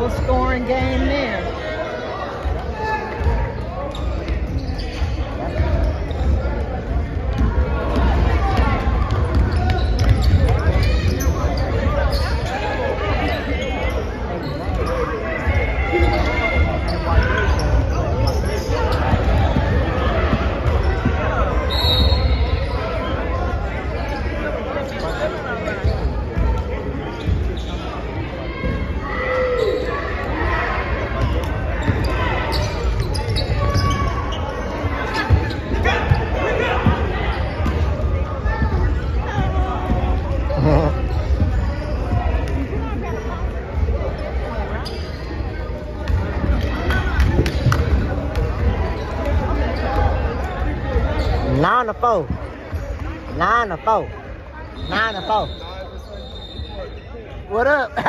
low scoring game Nine to four. Nine to four. Nine to four. What up?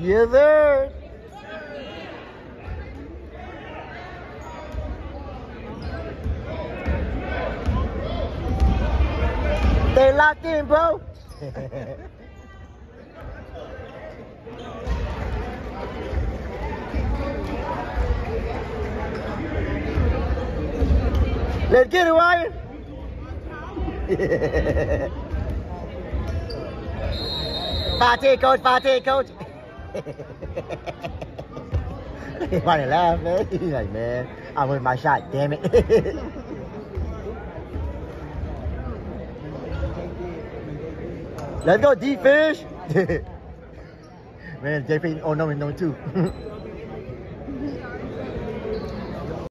yes, sir. Stay locked in, bro. Let's get it, Ryan. five coach. Five coach. Probably laugh, man. He's like, man, I win my shot. Damn it. Let's go, D-Fish. Man, JP, oh no, number two.